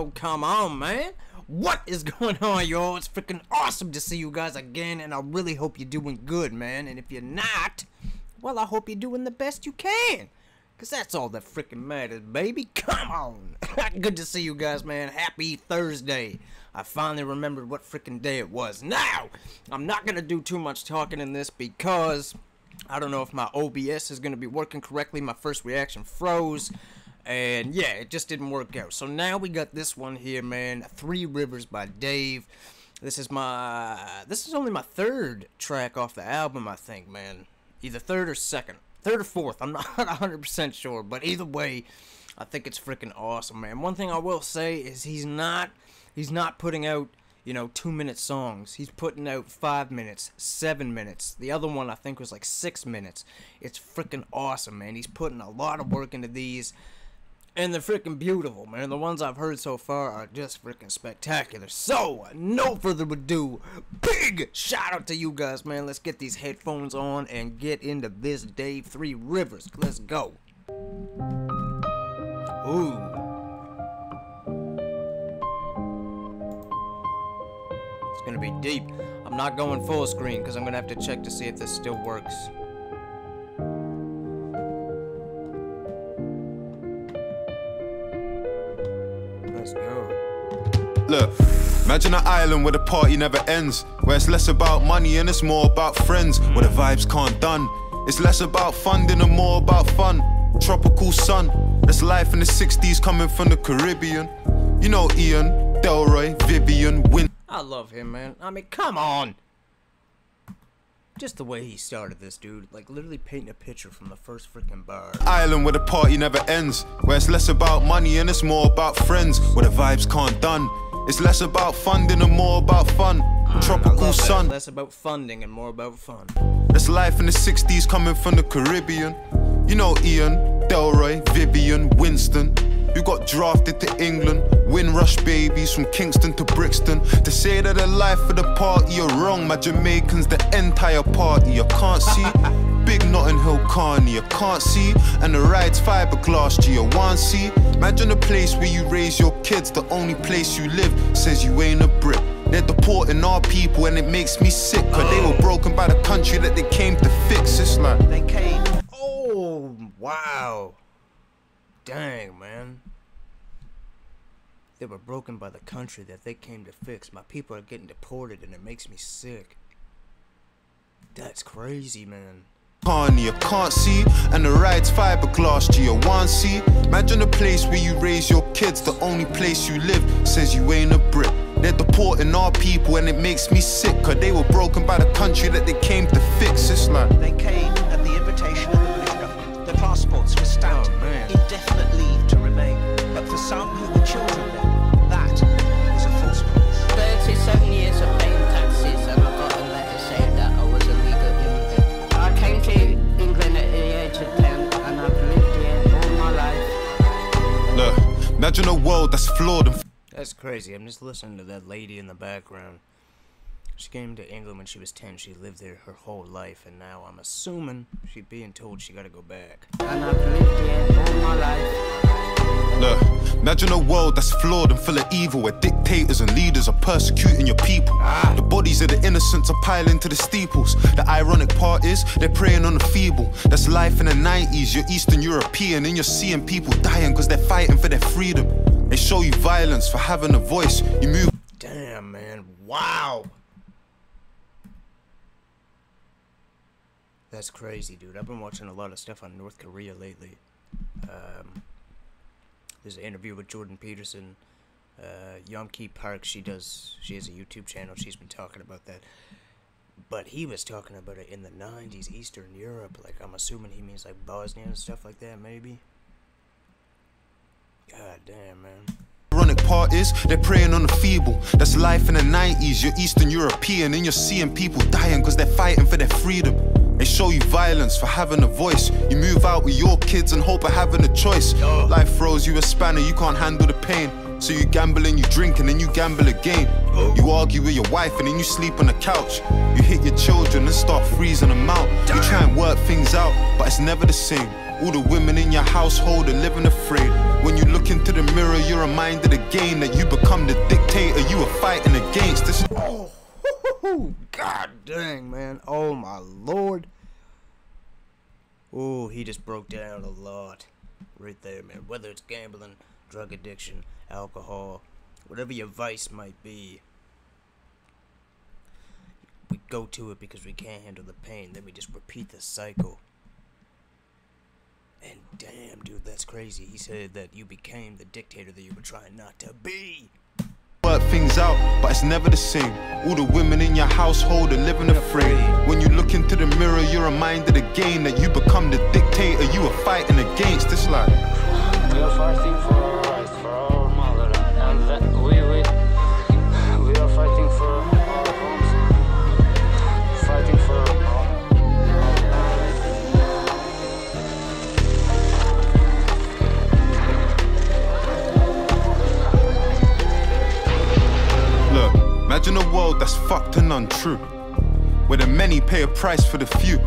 Oh, come on, man. What is going on, y'all? It's freaking awesome to see you guys again, and I really hope you're doing good, man. And if you're not, well, I hope you're doing the best you can. Because that's all that freaking matters, baby. Come on. good to see you guys, man. Happy Thursday. I finally remembered what freaking day it was. Now, I'm not going to do too much talking in this because I don't know if my OBS is going to be working correctly. My first reaction froze. And yeah, it just didn't work out. So now we got this one here, man. Three Rivers by Dave. This is my this is only my third track off the album, I think, man. Either third or second. Third or fourth. I'm not 100% sure, but either way, I think it's freaking awesome, man. One thing I will say is he's not he's not putting out you know, two minute songs. He's putting out five minutes, seven minutes. The other one I think was like six minutes. It's freaking awesome, man. He's putting a lot of work into these. And they're freaking beautiful, man. The ones I've heard so far are just freaking spectacular. So, no further ado, big shout out to you guys, man. Let's get these headphones on and get into this Dave Three Rivers. Let's go. Ooh. It's gonna be deep. I'm not going full screen because I'm gonna have to check to see if this still works. Let's go. Look, imagine an island where the party never ends. Where it's less about money and it's more about friends. Where the vibes can't done. It's less about funding and more about fun. Tropical sun. That's life in the 60s coming from the Caribbean. You know Ian, Delroy, Vivian, Win. I love him, man. I mean, come on. Just the way he started this, dude. Like, literally painting a picture from the first freaking bar. Island where the party never ends. Where it's less about money and it's more about friends. Where the vibes can't done. It's less about funding and more about fun. Mm, Tropical sun. Less about funding and more about fun. That's life in the 60s coming from the Caribbean. You know Ian, Delroy, Vivian, Winston. You got drafted to England, Windrush babies from Kingston to Brixton. To say that the life of the party are wrong, my Jamaicans, the entire party, you can't see. Big Notting Hill Carney, you can't see. And the ride's fiberglass, G, you want see. Imagine a place where you raise your kids, the only place you live says you ain't a Brit. They're deporting our people and it makes me sick, cause they were broken by the country that they came to fix. It's like they came. Oh, wow. Dang, man. They were broken by the country that they came to fix. My people are getting deported and it makes me sick. That's crazy, man. Carney, you can't see, and the ride's fiberglass, to your want see. Imagine a place where you raise your kids, the only place you live says you ain't a Brit. They're deporting our people and it makes me sick, cause they were broken by the country that they came to fix. It's like they came passports were stamped oh, indefinite leave to remain. But for some who were children then, that was a false promise. 37 years of paying taxes and I got a letter saying that I was a legal immigrant. I came to England at the age of 10 and I've lived here all my life. Look, imagine a world that's flawed and that's crazy. I'm just listening to that lady in the background. She came to England when she was 10. She lived there her whole life, and now I'm assuming she's being told she gotta go back. And I've lived here all my life. Look, imagine a world that's flawed and full of evil where dictators and leaders are persecuting your people. Ah. The bodies of the innocents are piling to the steeples. The ironic part is they're preying on the feeble. That's life in the 90s. You're Eastern European and you're seeing people dying because they're fighting for their freedom. They show you violence for having a voice. You move. Damn, man. Wow. That's crazy, dude. I've been watching a lot of stuff on North Korea lately. Um, there's an interview with Jordan Peterson. Uh, Yeonmi Park, she does, she has a YouTube channel. She's been talking about that. But he was talking about it in the 90s, Eastern Europe. Like, I'm assuming he means like Bosnia and stuff like that, maybe. God damn, man. Ironic part is they're preying on the feeble. That's life in the 90s. You're Eastern European and you're seeing people dying because they're fighting for their freedom. They show you violence for having a voice. You move out with your kids and hope of having a choice. Life throws you a spanner, you can't handle the pain. So you gamble and you drink and then you gamble again. You argue with your wife and then you sleep on the couch. You hit your children and start freezing them out. You try and work things out, but it's never the same. All the women in your household are living afraid. When you look into the mirror, you're reminded again that you become the dictator you are fighting against. This Oh, god dang, man. Oh my lord. Oh, he just broke down a lot. Right there, man. Whether it's gambling, drug addiction, alcohol, whatever your vice might be. We go to it because we can't handle the pain, then we just repeat the cycle. And damn, dude, that's crazy. He said that you became the dictator that you were trying not to be. Things out, but it's never the same. All the women in your household are living afraid. When you look into the mirror, you're reminded again that you become the dictator you are fighting against. It's like. World that's fucked and untrue. Where the many pay a price for the few.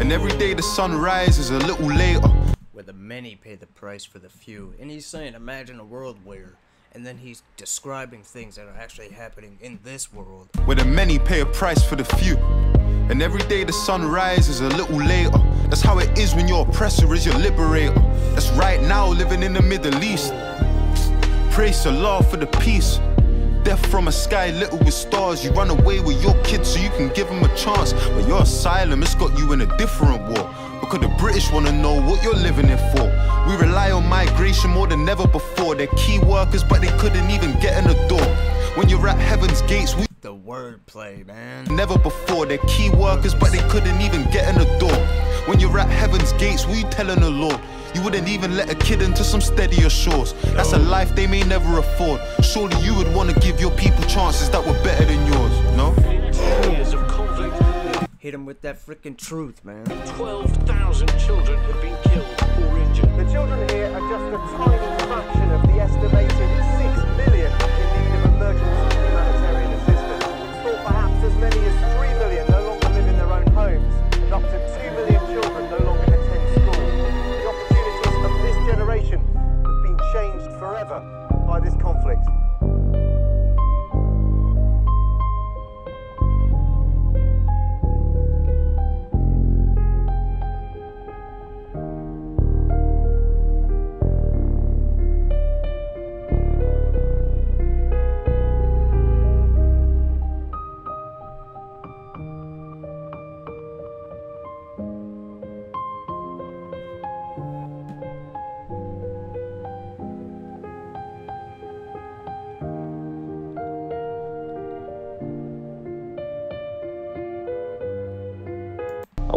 And every day the sun rises a little later. where the many pay the price for the few. And he's saying, imagine a world where, and then he's describing things that are actually happening in this world. Where the many pay a price for the few. And every day the sun rises a little later. That's how it is when your oppressor is your liberator. That's right now living in the Middle East. Praise Allah for the peace. Death from a sky little with stars. You run away with your kids so you can give them a chance. But your asylum, it's got you in a different war. Because the British wanna know what you're living it for. We rely on migration more than ever before. They're key workers, but they couldn't even get in the door. When you're at heaven's gates, we The wordplay, man. Never before, they're key workers, but they couldn't even get in the door. When you're at heaven's gates, we telling the Lord? You wouldn't even let a kid into some steadier shores. That's a life they may never afford. Surely you would want to give your people chances that were better than yours, no? Years of conflict, Hit him with that freaking truth, man. 12,000 children have been killed or injured. The children here are just a tiny fraction of the estimated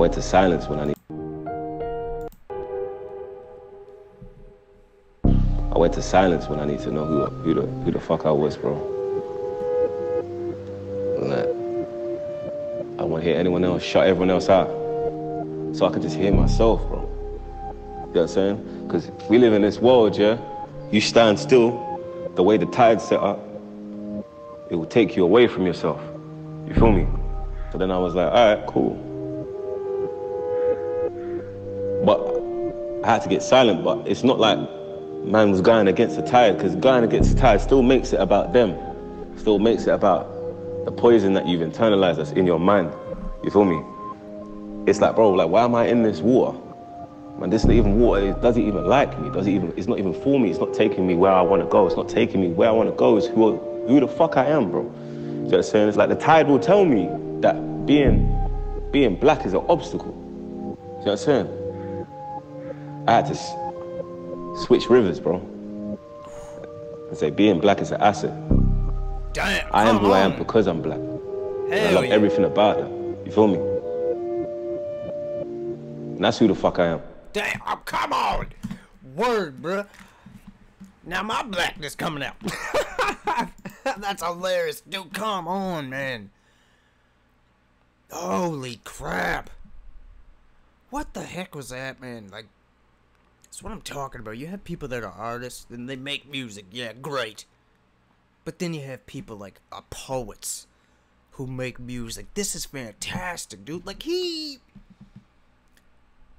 went to silence when I need. I went to silence when I need to know who who the who the fuck I was, bro. I want to hear anyone else shut everyone else out, so I can just hear myself, bro. You know what I'm saying? Because we live in this world, yeah. You stand still, the way the tide's set up, it will take you away from yourself. You feel me? So then I was like, all right, cool. I had to get silent, but it's not like man was going against the tide, because going against the tide still makes it about them. Still makes it about the poison that you've internalized that's in your mind. You feel me? It's like, bro, like why am I in this water? Man, this not even water, it doesn't even like me, doesn't even it's not even for me, it's not taking me where I wanna go, it's not taking me where I wanna go, it's who who the fuck I am, bro. You know what I'm saying? It's like the tide will tell me that being being black is an obstacle. You know what I'm saying? I had to s- switch rivers, bro. And say being black is an asset. Damn. I am who I am because I'm black. I love yeah. everything about that. You feel me? And that's who the fuck I am. Damn, oh, come on. Word, bruh. Now my blackness coming out. That's hilarious. Dude, come on, man. Holy crap. What the heck was that, man? Like, that's what I'm talking about. You have people that are artists and they make music. Yeah, great. But then you have people like uh, poets who make music. This is fantastic, dude. Like, he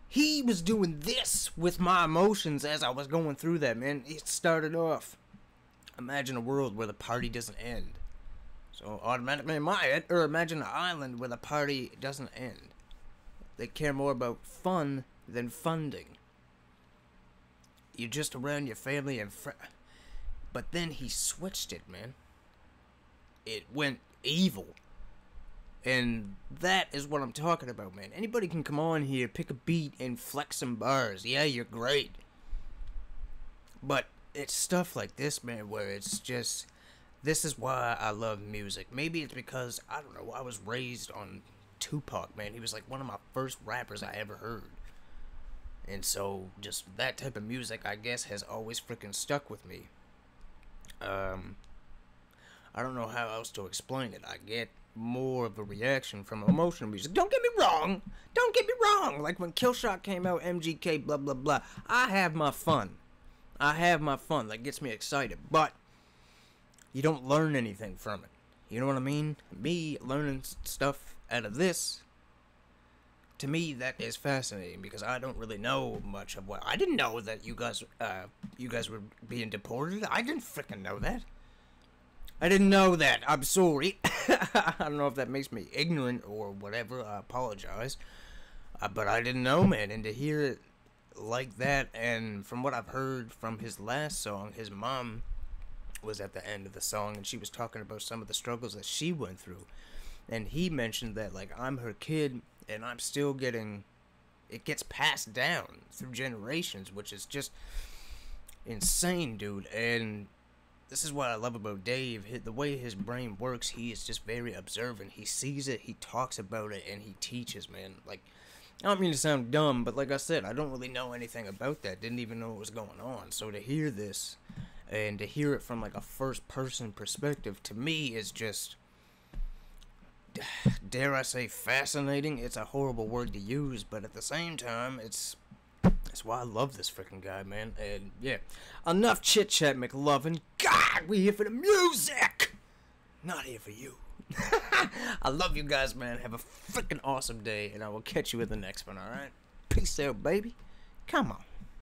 he was doing this with my emotions as I was going through that, man. It started off. Imagine a world where the party doesn't end. So automatically in my head, or imagine an island where the party doesn't end. They care more about fun than funding. You're just around your family and friends. But then he switched it, man. It went evil. And that is what I'm talking about, man. Anybody can come on here, pick a beat, and flex some bars. Yeah, you're great. But it's stuff like this, man, where it's just. This is why I love music. Maybe it's because, I don't know, I was raised on Tupac, man. He was like one of my first rappers I ever heard. And so, just that type of music, I guess, has always freaking stuck with me. Um, I don't know how else to explain it. I get more of a reaction from emotional music. Don't get me wrong. Don't get me wrong. Like when Killshot came out, MGK, blah blah blah. I have my fun. I have my fun. That gets me excited. But you don't learn anything from it. You know what I mean? Me learning stuff out of this. To me, that is fascinating because I don't really know much of what I didn't know that you guys, uh, you guys were being deported. I didn't freaking know that. I didn't know that. I'm sorry. I don't know if that makes me ignorant or whatever. I apologize. Uh, but I didn't know, man. And to hear it like that, and from what I've heard from his last song, his mom was at the end of the song, and she was talking about some of the struggles that she went through. And he mentioned that, like, I'm her kid, and I'm still getting. It gets passed down through generations, which is just insane, dude. And this is what I love about Dave. The way his brain works, he is just very observant. He sees it, he talks about it, and he teaches, man. Like, I don't mean to sound dumb, but like I said, I don't really know anything about that. Didn't even know what was going on. So to hear this, and to hear it from like a first person perspective, to me is just, dare I say, fascinating. It's a horrible word to use, but at the same time, it's that's why I love this freaking guy, man. And yeah, enough chit chat, McLovin. God, we here for the music, not here for you. I love you guys, man. Have a freaking awesome day, and I will catch you in the next one. All right, peace out, baby. Come on.